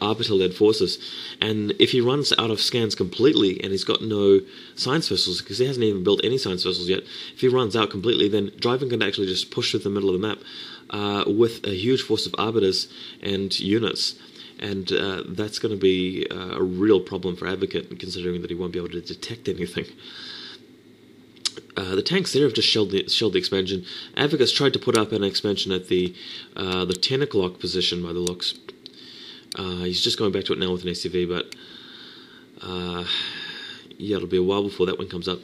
arbiter-led forces, and if he runs out of scans completely and he's got no science vessels because he hasn't even built any science vessels yet, if he runs out completely, then Dreiven can actually just push through the middle of the map uh, with a huge force of arbiters and units. And uh, that's going to be uh, a real problem for Advokate, considering that he won't be able to detect anything. Uh, the tanks there have just shelled the, shelled the expansion. Advokates tried to put up an expansion at the uh, the 10 o'clock position by the looks. Uh, he's just going back to it now with an SCV, but uh, yeah, it'll be a while before that one comes up.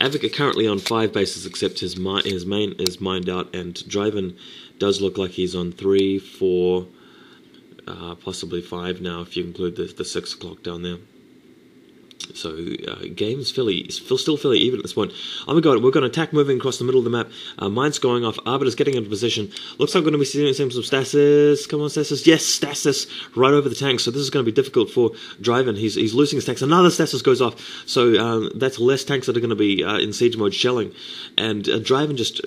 Advokate currently on five bases, except his mi- his main is mined out, and Dreiven does look like he's on three, four, uh, possibly five now if you include the the six o'clock down there. So uh, game's fairly still fairly even at this point. Oh my god, we're going to attack moving across the middle of the map. Uh, mine's going off. Arbiter's getting into position. Looks like we're going to be seeing some stasis. Come on, stasis. Yes, stasis right over the tank. So this is going to be difficult for Dreiven. He's he's losing his tanks. Another stasis goes off. So um, that's less tanks that are going to be uh, in siege mode shelling. And uh, Dreiven just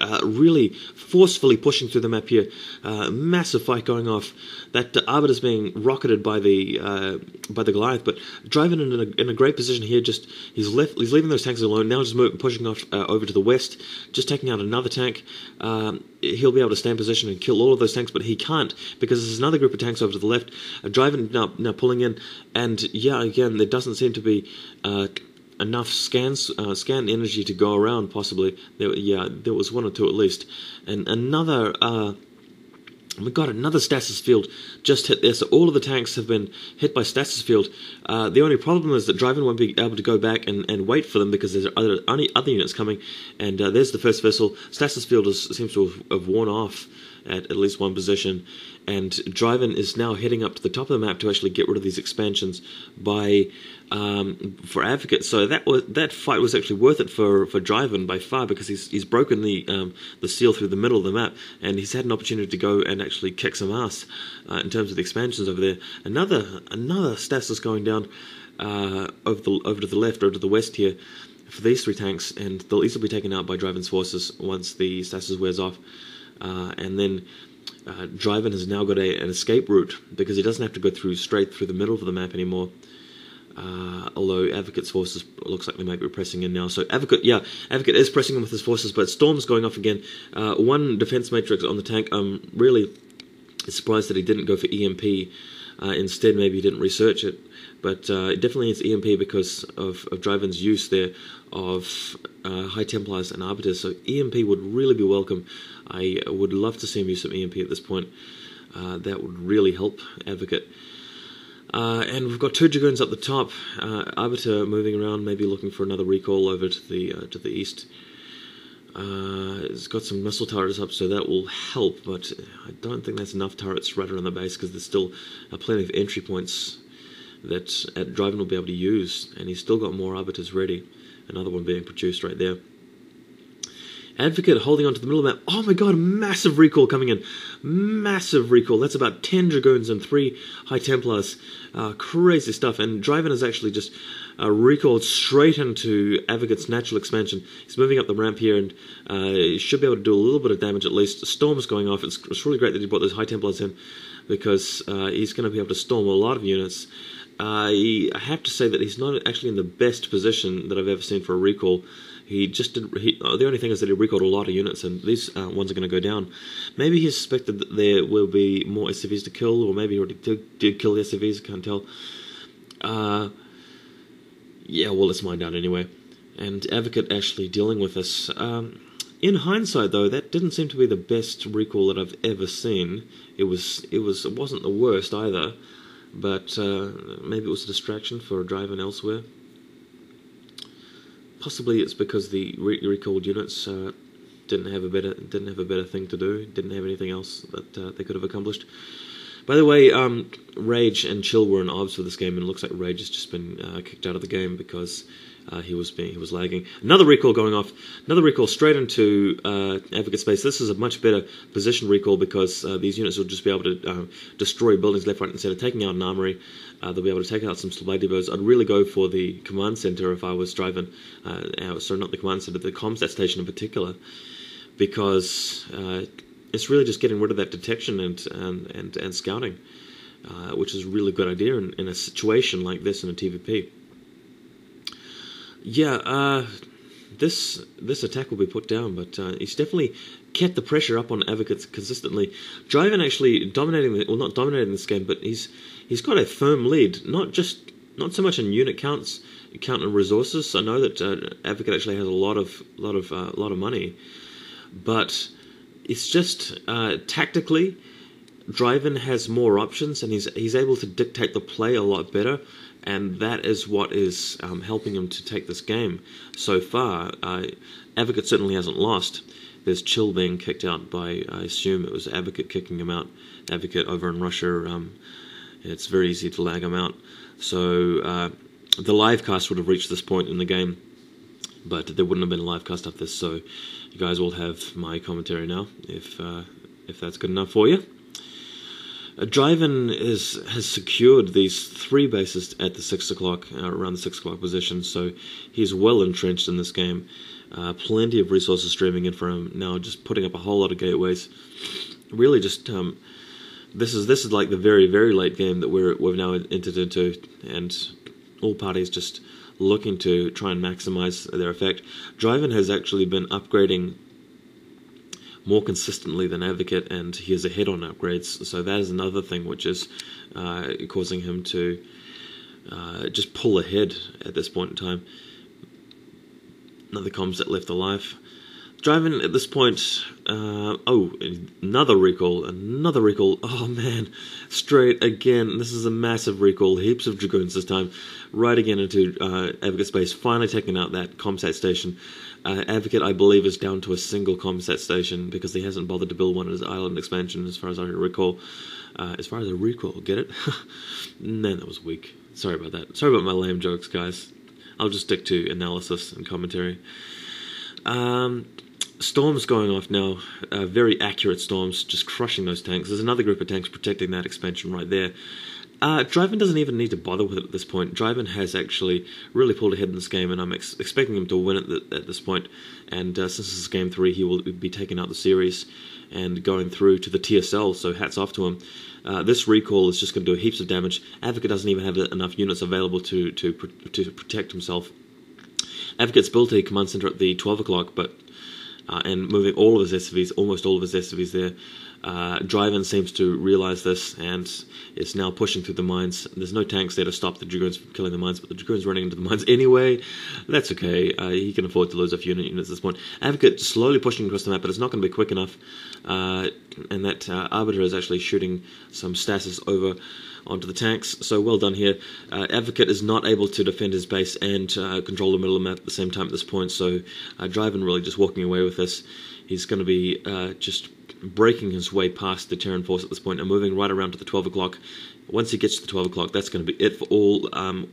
uh, really forcefully pushing through the map here. Uh, massive fight going off. That uh, Arbiter's being rocketed by the uh, by the Goliath, but Dreiven in a, in a great position here. Just he's left. He's leaving those tanks alone. Now just moving, pushing off uh, over to the west, just taking out another tank. Um, he'll be able to stand position and kill all of those tanks, but he can't because there's another group of tanks over to the left. Uh, Dreiven now now pulling in, and yeah, again there doesn't seem to be. Uh, enough scans uh, scan energy to go around possibly there, yeah there was one or two at least and another uh, we got another stasis field just hit there, so all of the tanks have been hit by stasis field. Uh, the only problem is that Dreiven won't be able to go back and, and wait for them because there's other, other units coming. And uh, there's the first vessel. Stasis field is, seems to have, have worn off at at least one position, and Dreiven is now heading up to the top of the map to actually get rid of these expansions by um, for Advokate. So that was that fight was actually worth it for for Dreiven by far because he's he's broken the um, the seal through the middle of the map and he's had an opportunity to go and actually kick some ass uh, in terms of the expansions over there. Another another stasis going down uh, over the over to the left or to the west here for these three tanks, and they'll easily be taken out by Dreiven's forces once the stasis wears off. Uh, and then uh, Dreiven has now got a, an escape route because he doesn't have to go through straight through the middle of the map anymore. Uh, although Advokate's forces looks like they might be pressing in now. So Advokate, yeah, Advokate is pressing in with his forces, but Storm's going off again. Uh, one defense matrix on the tank. I'm really surprised that he didn't go for EMP. Uh, instead, maybe he didn't research it, but uh, definitely it's EMP because of, of Dreiven's use there of uh, High Templars and Arbiters. So EMP would really be welcome. I would love to see him use some EMP at this point. Uh, that would really help Advokate. Uh, and we've got two Dragoons up the top. Uh, Arbiter moving around, maybe looking for another recall over to the to the east. Uh, it's got some missile turrets up, so that will help. But I don't think that's enough turrets right around the base because there's still plenty of entry points that Dreiven will be able to use, and he's still got more arbiters ready. Another one being produced right there. Advokate holding on to the middle map. Oh my god, massive recall coming in. Massive recall. That's about 10 Dragoons and 3 High Templars. Uh, crazy stuff. And Dreiven is actually just uh, recalled straight into Advokate's natural expansion. He's moving up the ramp here and uh, should be able to do a little bit of damage at least. Storm's going off. It's, it's really great that he brought those High Templars in because uh, he's going to be able to storm a lot of units. Uh, he, I have to say that he's not actually in the best position that I've ever seen for a recall. He just did. He, the only thing is that he recalled a lot of units, and these uh, ones are going to go down. Maybe he suspected that there will be more SCVs to kill, or maybe he already did, did kill the SCVs. Can't tell. Uh, yeah, well, let's find out anyway. And Advokate actually dealing with this. Um, in hindsight, though, that didn't seem to be the best recall that I've ever seen. It was. It was. It wasn't the worst either, but uh, maybe it was a distraction for Dreiven elsewhere. Possibly it's because the re- recalled units uh, didn't have a better didn't have a better thing to do, didn't have anything else that uh, they could have accomplished. By the way, um, Rage and Chill were in obs for this game, and it looks like Rage has just been uh, kicked out of the game because uh, he was being he was lagging. Another recall going off. Another recall straight into uh, Advokate space. This is a much better position recall because uh, these units will just be able to uh, destroy buildings left, right, and center, taking out an armory. Uh, they'll be able to take out some supply depots. I'd really go for the command center if I was Dreiven. Uh, sorry, not the command center, the comsat station in particular, because it's really just getting rid of that detection and and and, and scouting. uh, which is a really good idea in, in, a situation like this in a TVP. Yeah, uh, this this attack will be put down, but uh, he's definitely kept the pressure up on advokates consistently. Dreiven actually dominating, the, well, not dominating this game, but he's he's got a firm lead. Not just not so much in unit counts, count and resources. I know that uh, advokate actually has a lot of lot of uh, lot of money, but it's just uh, tactically. Dreiven has more options, and he's he's able to dictate the play a lot better and that is what is um, helping him to take this game so far. Uh, Advokate certainly hasn't lost. There's Chill being kicked out by, I assume it was Advokate kicking him out. Advokate over in Russia, um, it's very easy to lag him out. So uh, the live cast would have reached this point in the game, but there wouldn't have been a live cast of this. So you guys will have my commentary now, if uh, if that's good enough for you. Uh, Dreiven is has secured these three bases at the six o'clock, uh, around the six o'clock position, so he's well entrenched in this game. Uh, plenty of resources streaming in for him now, just putting up a whole lot of gateways. Really, just um, this is this is like the very very late game that we're we've now entered into, and all parties just looking to try and maximize their effect. Dreiven has actually been upgrading more consistently than Advokate, and he is ahead on upgrades. So that is another thing which is uh, causing him to uh, just pull ahead at this point in time. Another comsat left alive. Dreiven at this point, uh, oh, another recall, another recall. Oh man, straight again. This is a massive recall. Heaps of dragoons this time, right again into uh, Advokate space. Finally taking out that comsat station. Uh, Advokate, I believe, is down to a single comsat station because he hasn't bothered to build one in his island expansion, as far as I recall. Uh, as far as I recall, get it? Man, that was weak. Sorry about that. Sorry about my lame jokes, guys. I'll just stick to analysis and commentary. Um, storms going off now, uh, very accurate storms, just crushing those tanks. There's another group of tanks protecting that expansion right there. Uh, Dreiven doesn't even need to bother with it at this point. Dreiven has actually really pulled ahead in this game, and I'm ex- expecting him to win it th- at this point. And uh, since this is game three, he will be taking out the series and going through to the TSL. So hats off to him. Uh, this recall is just going to do heaps of damage. Advokate doesn't even have enough units available to to to protect himself. Advokate's built a command center at the 12 o'clock, but uh, and moving all of his SCVs, almost all of his SCVs there. Uh, Dreiven seems to realize this and is now pushing through the mines. There's no tanks there to stop the Dragoons from killing the mines, but the Dragoons running into the mines anyway. That's okay. Uh, he can afford to lose a few units at this point. Advokate slowly pushing across the map, but it's not going to be quick enough. Uh, and that uh, Arbiter is actually shooting some stasis over onto the tanks. So well done here. Uh, Advokate is not able to defend his base and uh, control the middle of the map at the same time at this point. So uh, Dreiven really just walking away with this. He's going to be uh, just breaking his way past the Terran force at this point and moving right around to the 12 o'clock. Once he gets to the 12 o'clock, that's going to be it for all um,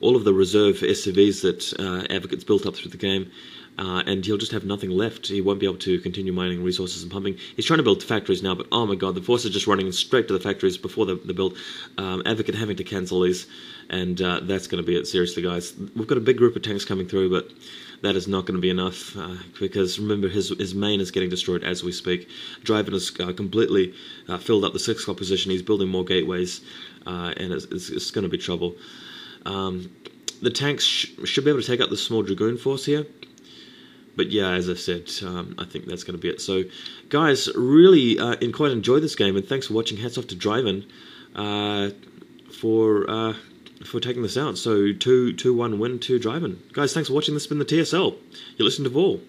all of the reserve SCVs that uh, Advokate's built up through the game. Uh, and he'll just have nothing left. He won't be able to continue mining resources and pumping. He's trying to build factories now, but oh my god, the force is just running straight to the factories before the, the build. Um, Advokate having to cancel these, and uh, that's going to be it. Seriously, guys, we've got a big group of tanks coming through, but that is not going to be enough uh, because remember his his main is getting destroyed as we speak. Dreiven has uh, completely uh, filled up the six o'clock position. He's building more gateways, uh, and it's, it's, it's going to be trouble. Um, the tanks sh- should be able to take out the small dragoon force here but yeah, as I said, um, I think that's going to be it. So, guys, really uh, quite enjoy this game, and thanks for watching. Hats off to Dreiven uh, for uh, for taking this out. So two two one win to Dreiven. Guys, thanks for watching. This has been the TSL. You listen to Vaul.